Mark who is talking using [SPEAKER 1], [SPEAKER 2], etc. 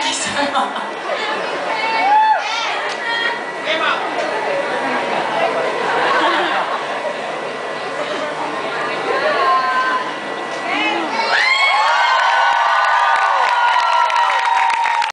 [SPEAKER 1] 딸기 설마